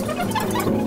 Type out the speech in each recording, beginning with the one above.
Ha ha ha ha!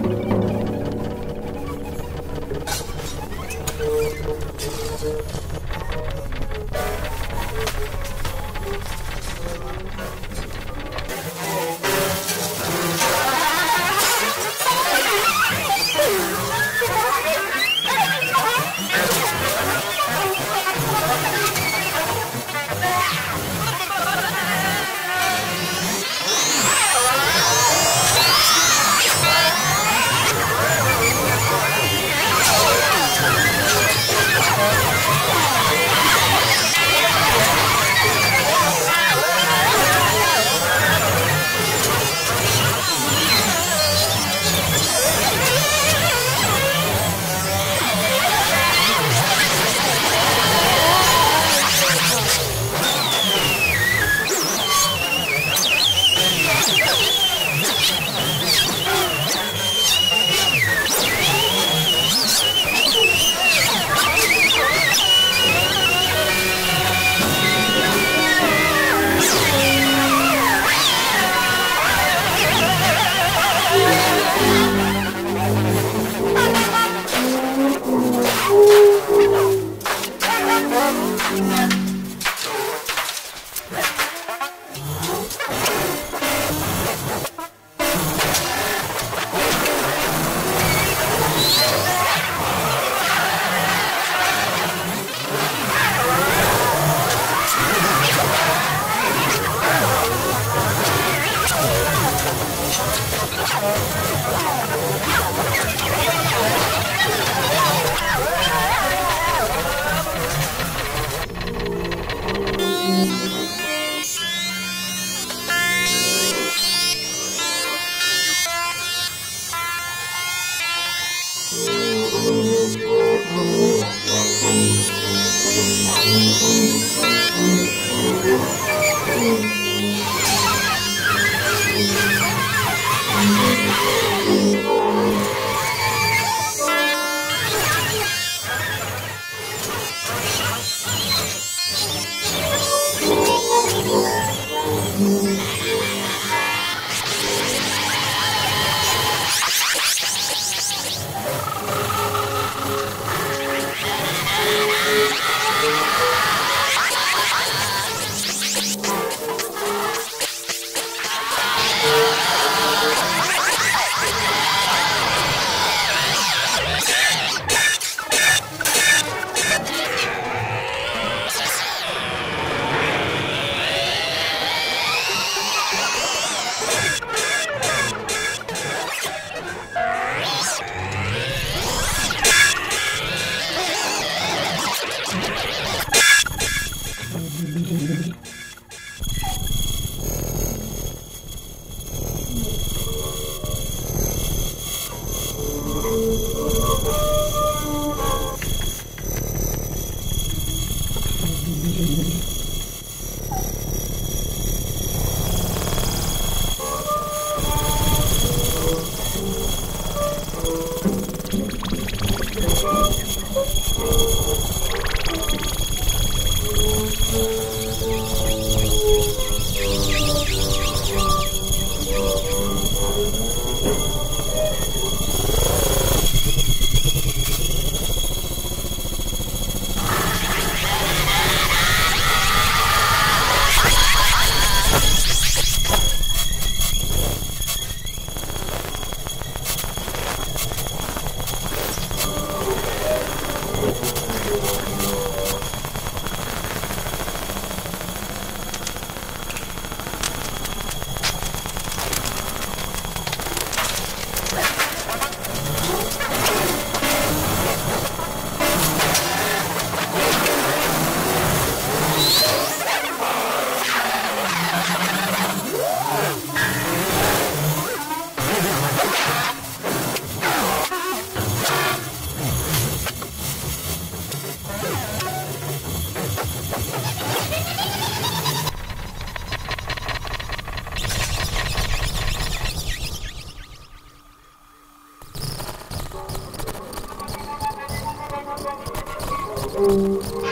Música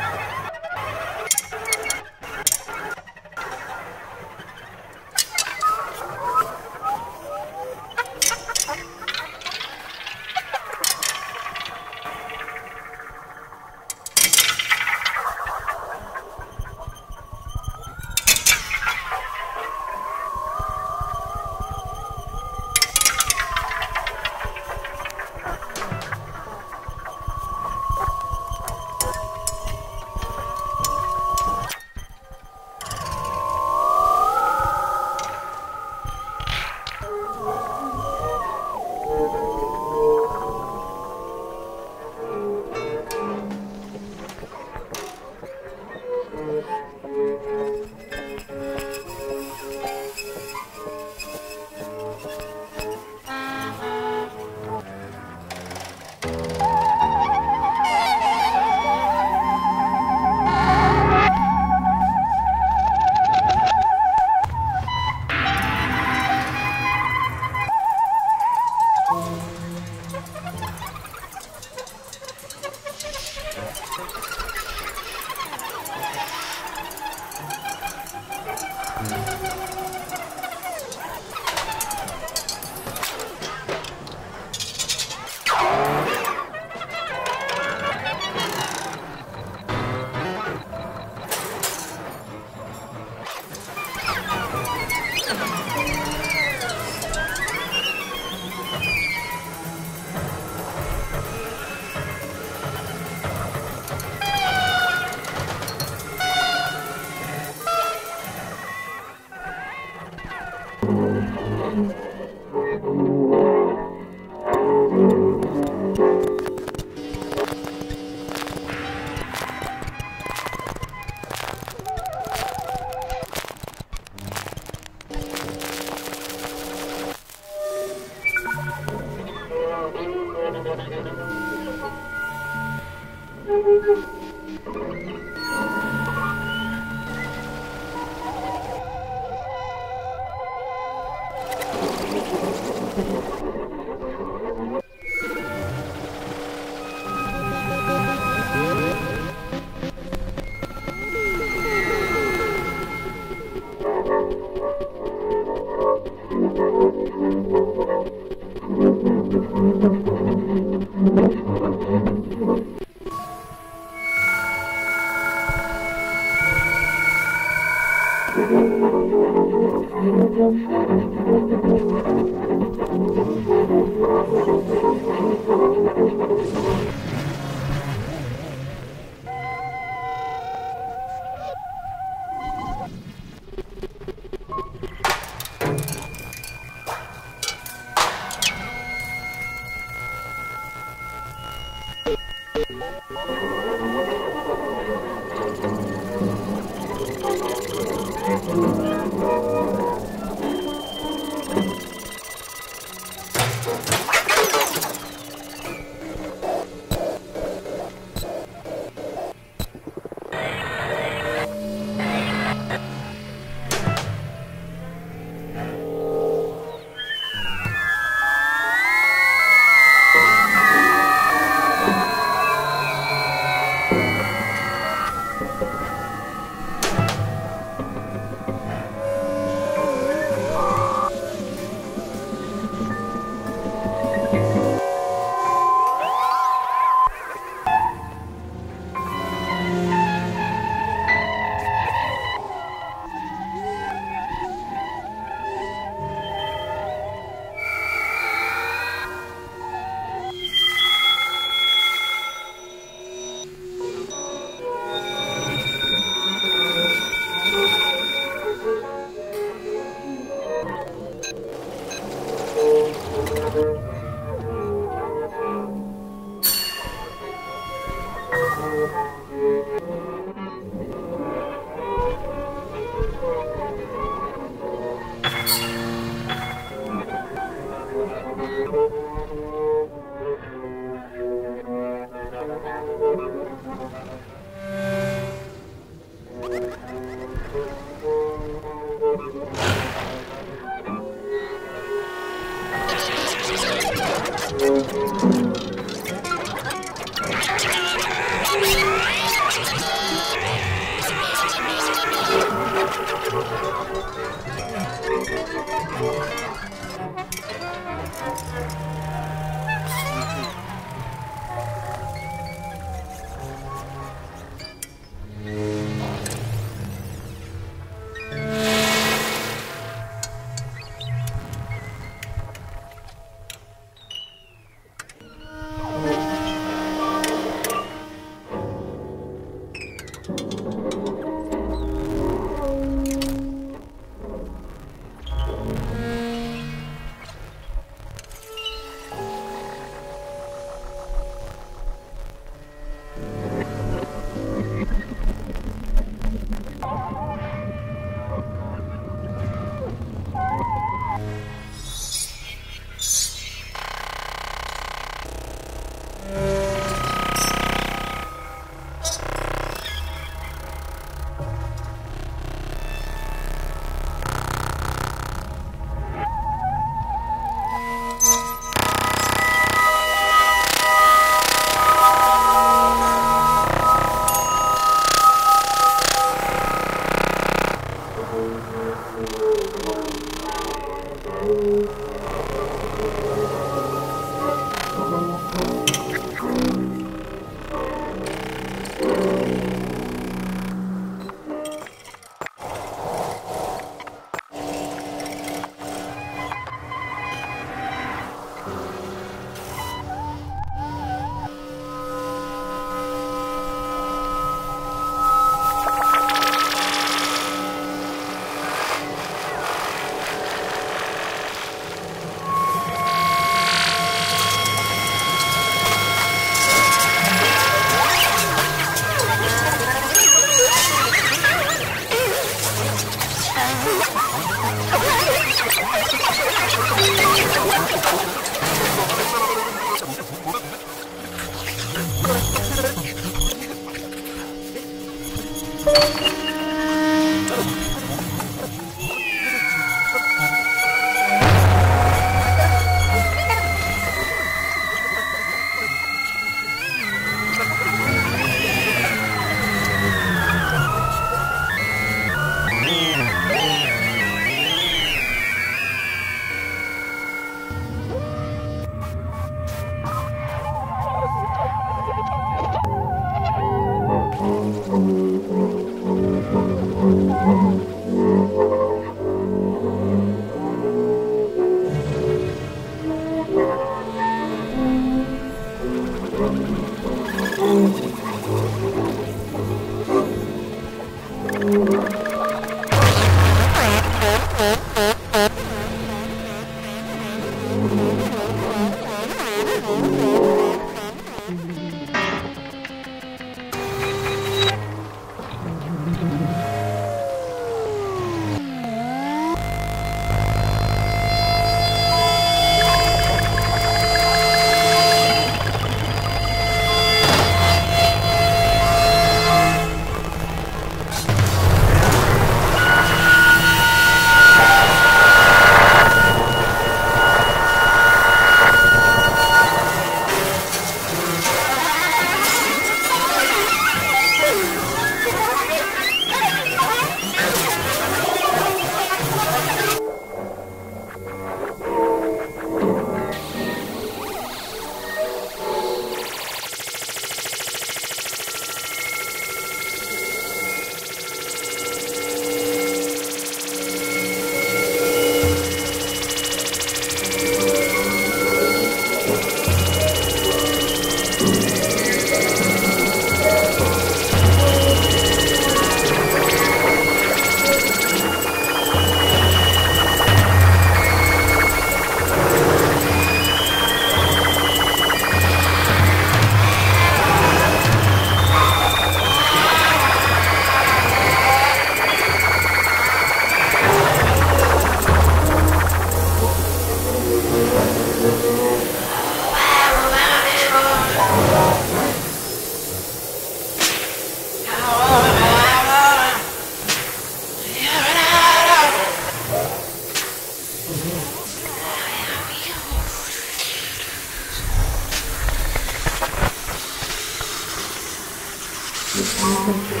Thank